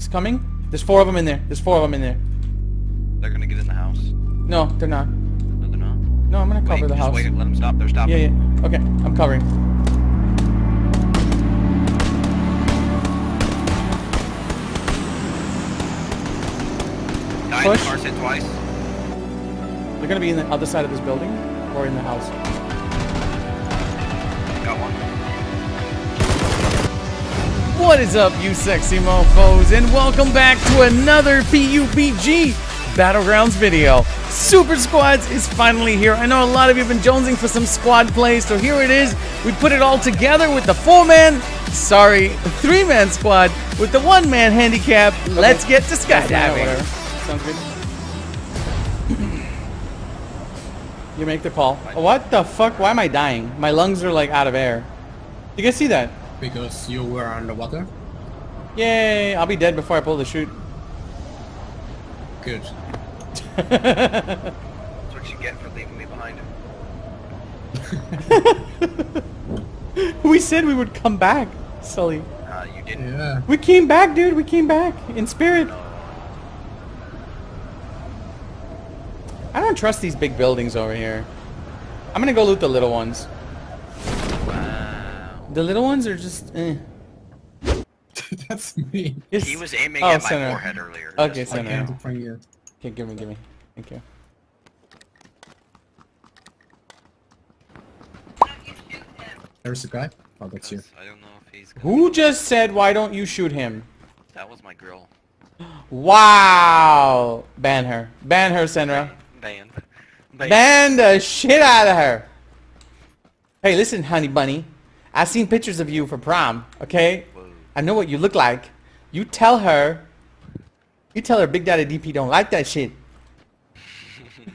He's coming. There's four of them in there. There's four of them in there. They're gonna get in the house. No, they're not. No, they're not. No, I'm gonna cover wait, the house. wait. Let them stop. They're stopping. Yeah, yeah. Okay, I'm covering. The Push. car hit twice. They're gonna be in the other side of this building or in the house. Got one. What is up, you sexy mofos, and welcome back to another PUBG Battlegrounds video. Super Squads is finally here. I know a lot of you have been jonesing for some squad play, so here it is. We put it all together with the four-man, sorry, three-man squad with the one-man handicap. Let's get to skydiving. Sounds good. you make the call. What the fuck? Why am I dying? My lungs are like out of air. You guys see that? Because you were underwater? Yay! I'll be dead before I pull the chute. Good. That's what you get for leaving me behind. we said we would come back, Sully. Uh, you didn't. Yeah. We came back, dude. We came back in spirit. I don't trust these big buildings over here. I'm gonna go loot the little ones. Wow. The little ones are just. Eh. That's me. Yes. He was aiming Oh, at my center. forehead earlier. Okay, just I can't bring you. Okay, give me, give me. Thank you. There's a guy. Oh, that's you. I don't know if he's. Gonna... Who just said, why don't you shoot him? That was my girl. Wow! Ban her. Ban her, Senra. Banned. Banned. Ban the shit out of her. Hey, listen, honey bunny. I seen pictures of you for prom, okay? I know what you look like. You tell her. You tell her Big Daddy DP don't like that shit.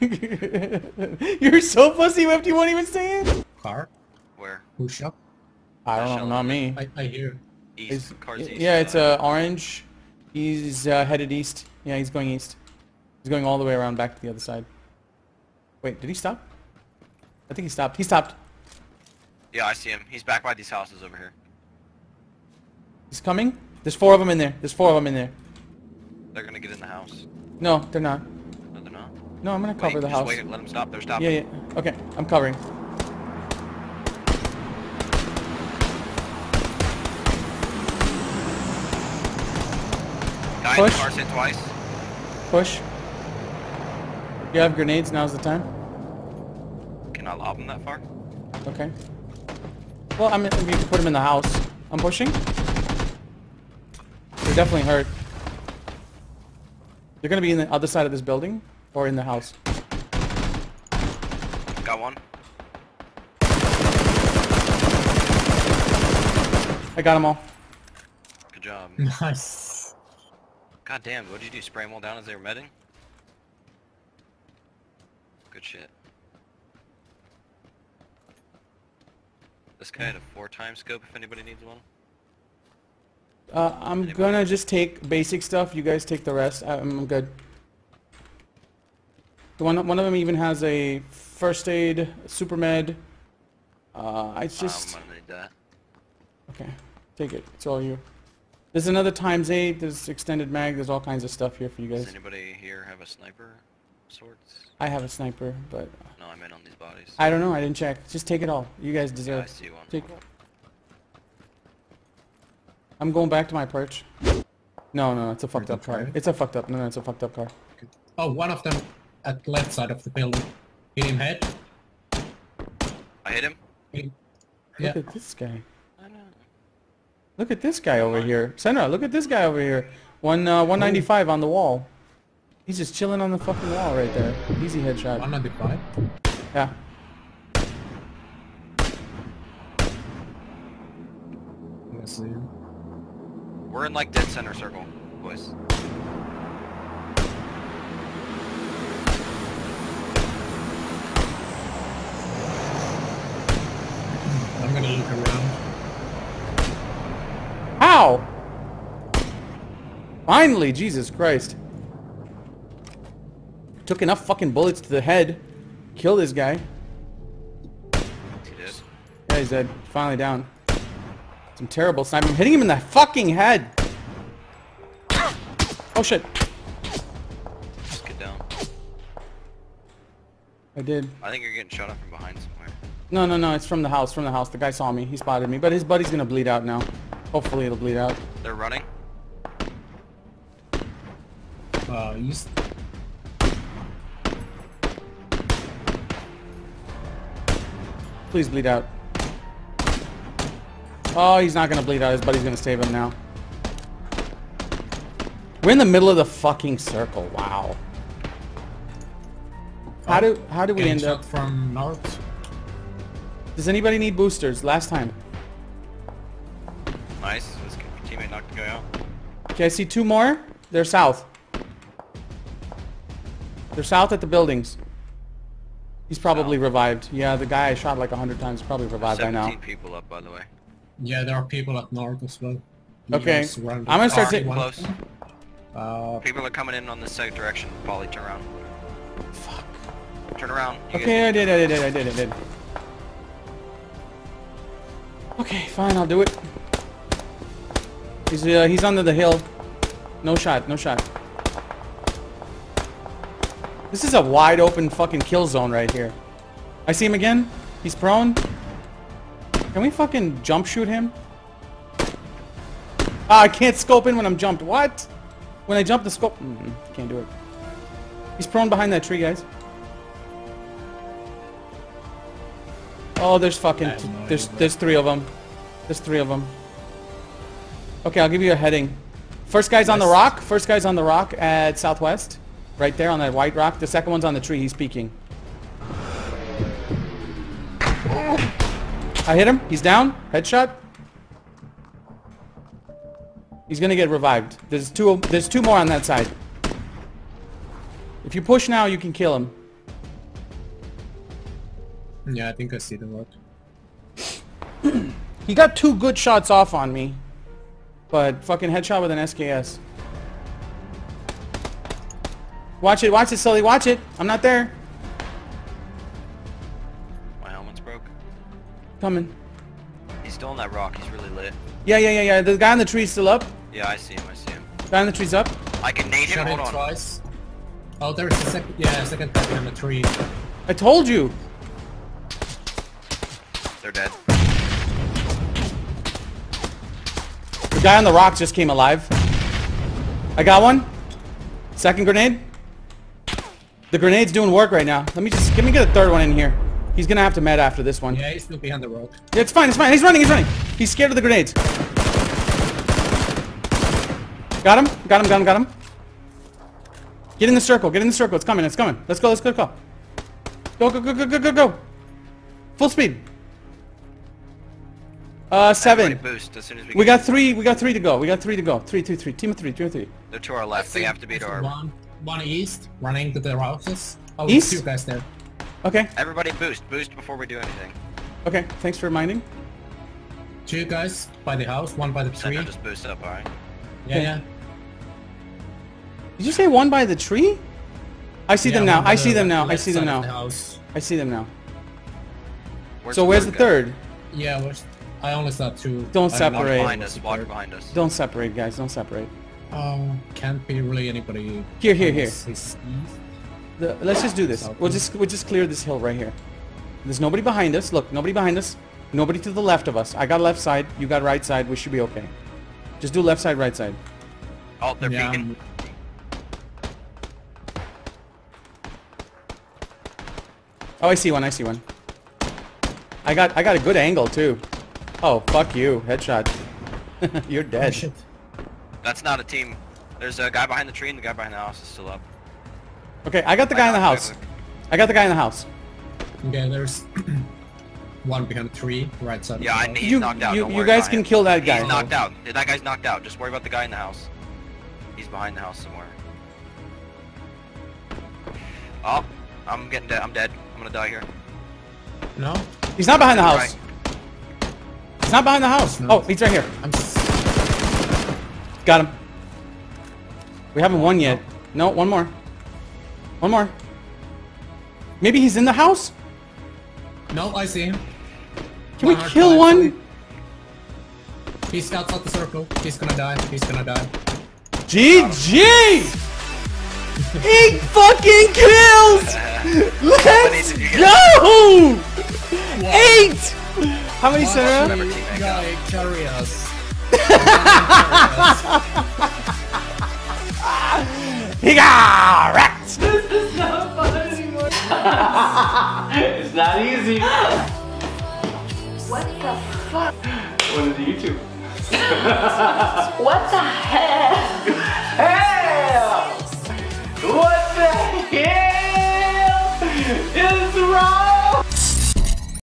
You're so pussy whipped you won't even say it. Car? Where? Who shot? I don't know, Shall- not me. I, I hear. East. It's- Cars east. yeah, it's uh, orange. He's uh, headed east. Yeah, he's going east. He's going all the way around back to the other side. Wait, did he stop? I think he stopped. He stopped. Yeah, I see him. He's back by these houses over here. He's coming. There's four of them in there. There's four of them in there. They're gonna get in the house. No, they're not. No, they're not. No, I'm gonna cover wait, the just house. wait. Let them stop. They're stopping. Yeah, yeah. Okay, I'm covering. Guy Push. car hit twice. Push. You have grenades. Now's the time. Can I lob him that far? Okay. Well, I mean, you can put them in the house. I'm pushing. They're definitely hurt. They're gonna be in the other side of this building or in the house. Got one. I got them all. Good job. Nice. God damn, what did you do? Spray them all down as they were medding? Good shit. This guy had a four times scope if anybody needs one. Uh, I'm gonna just take basic stuff. You guys take the rest. I'm good. The one, one of them even has a first aid, super med. Uh, I just I'm gonna need that. okay. Take it. It's all you. There's another times eight. There's extended mag. There's all kinds of stuff here for you guys. Does anybody here have a sniper sorts? I have a sniper, but No, I meant on these bodies. I don't know. I didn't check. Just take it all. You guys yeah, I deserve. see one. Take. I'm going back to my perch. No, no, it's a fucked up car. Okay. It's a fucked up. No, no, it's a fucked up car. Oh, one of them at left side of the building. Hit him head. I hit him. Hit- Yeah. Look at this guy. Look at this guy over here. Senra, look at this guy over here. One, uh, 195 on the wall. He's just chilling on the fucking wall right there. Easy headshot. 195. Yeah. Let's see. We're in like dead center circle, boys. I'm gonna look around. How? Finally, Jesus Christ. Took enough fucking bullets to the head. Kill this guy. He did. Yeah, he's dead. Finally down. Some terrible sniping. I'm hitting him in the fucking head. Oh shit. Just get down. I did. I think you're getting shot up from behind somewhere. No, no, no. It's from the house. From the house. The guy saw me. He spotted me. But his buddy's gonna bleed out now. Hopefully it'll bleed out. They're running. Uh, east. Please bleed out. Oh, he's not gonna bleed out. His buddy's gonna save him now. We're in the middle of the fucking circle. Wow. How do how do we Getting end up? from north. Does anybody need boosters? Last time. Nice. This teammate knocked the guy out. Okay, I see two more. They're south. They're south at the buildings. He's probably South. revived. Yeah, the guy I shot like a hundred times probably revived by 17 now. people up, by the way. Yeah, there are people up north as well. Okay, I'm gonna start the- ta- one of Close. Uh, People are coming in on the south direction. Paully, turn around. Fuck. Turn around. You Okay, I guys- did, I did, I did, I did. Okay, fine, I'll do it. He's uh, he's under the hill. No shot, no shot. This is a wide open fucking kill zone right here. I see him again. He's prone. Can we fucking jump shoot him? Ah, I can't scope in when I'm jumped. What? When I jump the scope... Mm, can't do it. He's prone behind that tree, guys. Oh, there's fucking... No there's idea. there's three of them. There's three of them. Okay, I'll give you a heading. First guy's on the rock. First guy's on the rock at southwest. Right there on that white rock. The second one's on the tree. He's peeking. I hit him. He's down. Headshot. He's gonna get revived. There's two. There's two more on that side. If you push now, you can kill him. yeah, I think I see the road. He got two good shots off on me, but fucking headshot with an SKS. Watch it. Watch it, Sully. Watch it. I'm not there. My helmet's broke. Coming. He's still on that rock. He's really lit. Yeah, yeah, yeah, yeah. The guy on the tree's still up. Yeah, I see him. I see him. Guy on the tree's up. I can nade him. Shot Hold it on. twice. Oh, there's a second. Yeah, a second type in the tree. I told you. They're dead. The guy on the rock just came alive. I got one. Second grenade. The grenade's doing work right now. Let me just, let me get a third one in here. He's gonna have to med after this one. Yeah, he's still behind the road. Yeah, it's fine, it's fine. He's running, he's running. He's scared of the grenades. Got him, got him, got him, got him. Get in the circle, get in the circle. It's coming, it's coming. Let's go, let's go, go. Go, go, go, go, go, go, go. Full speed. Uh, seven. Boost as soon as we. We get- got three, we got three to go. We got three to go. Three, two, three. Team of three, team of three. They're to our left. They have to be to our. One, one east, running to the houses. Oh, East? East? two guys there. Okay, Everybody boost. Boost before we do anything. okay. Thanks for reminding. Two guys by the house, one by the tree. Center just boost up, alright? Yeah, yeah. Did you say one by the tree? I see Yeah, them now. I see them now. I see them side of the now. house. I see them now. Where's So where's the guy? third? Yeah, which I only saw two. Don't I don't know Walk separate. if behind us. Walk behind us. Don't separate, guys. Don't separate. Um, can't be really anybody. Here, here, here. unless he's east. The, let's just do this. South We'll just we'll just clear this hill right here. There's nobody behind us. Look, nobody behind us. Nobody to the left of us. I got left side. You got right side. We should be okay. Just do left side, right side. Oh, they're Yeah, peeking. Oh, I see one. I see one. I got I got a good angle too. Oh, fuck you. Headshot. You're Oh, dead. shit. That's not a team. There's a guy behind the tree and the guy behind the house is still up. Okay, I got the guy in the I got- house. I got the guy in the house. Okay, there's one behind the tree, right side. Yeah, of I need- He's You, knocked out, you, don't you worry guys about can him. kill that guy. He's knocked out. That guy's knocked out. Just worry about the guy in the house. He's behind the house somewhere. Oh, I'm getting dead. I'm dead. I'm gonna die here. No, He's not behind the house. Right. He's not behind the house. No. Oh, he's right here. I'm. Got him. We haven't won yet. No, one more. One more. Maybe he's in the house? No, I see him. Can we kill time, one? He's outside the circle. He's gonna die. He's gonna die. GG! he fucking kills! Let's go! Eight! How many teammate, Guy, carry us he got wrecked! This is not fun anymore. it's not easy. What the fuck? What is YouTube? what the hell? Hell! What the hell is wrong?